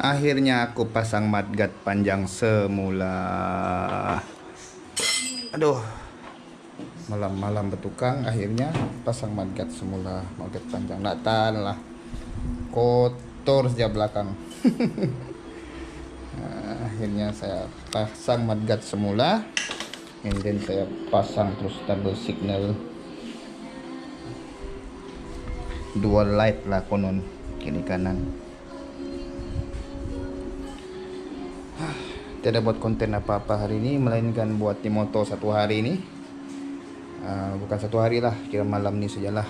Akhirnya aku pasang mudguard panjang semula. Aduh. Malam-malam bertukang akhirnya pasang mudguard semula, mudguard panjang. Nak tahan lah. Kotor saja belakang. Nah, akhirnya saya pasang mudguard semula. And then saya pasang terus double signal. Dual light lah konon kiri kanan. Tidak buat konten apa-apa hari ini melainkan buat di moto satu hari ini uh, bukan satu hari lah kira malam ni sajalah.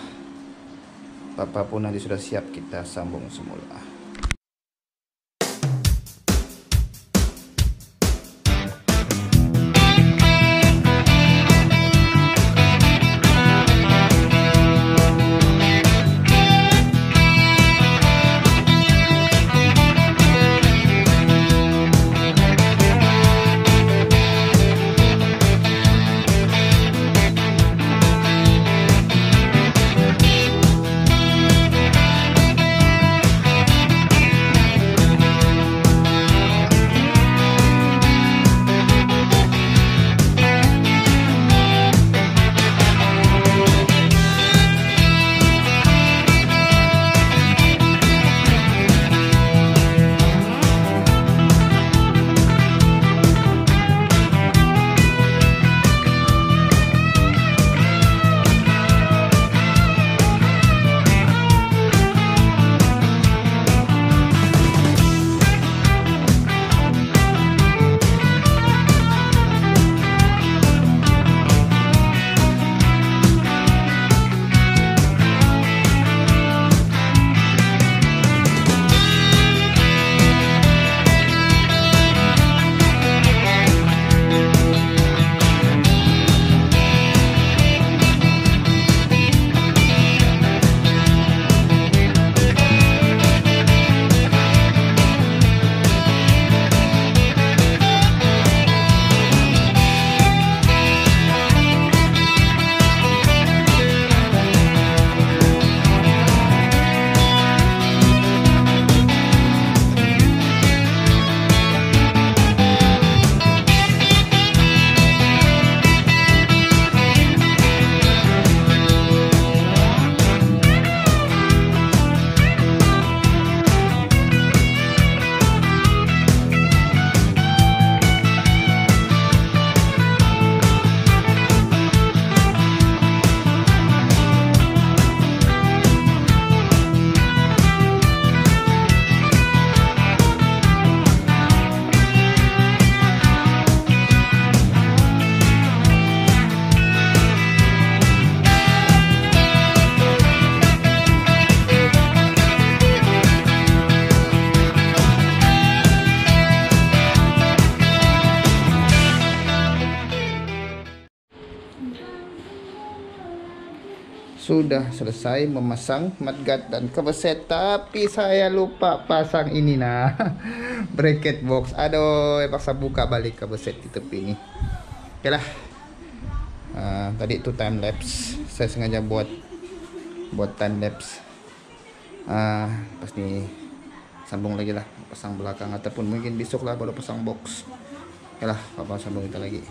Apa-apa pun nanti sudah siap kita sambung semula sudah selesai memasang mudguard dan cover set tapi saya lupa pasang ini nah. Bracket box. Aduh paksa buka balik cover set di tepi ini. Oke lah. Uh, tadi itu time lapse. Saya sengaja buat buat time lapse. Uh, pasti sambung lagi lah pasang belakang ataupun mungkin besok lah baru pasang box. Oke lah papa sambung kita lagi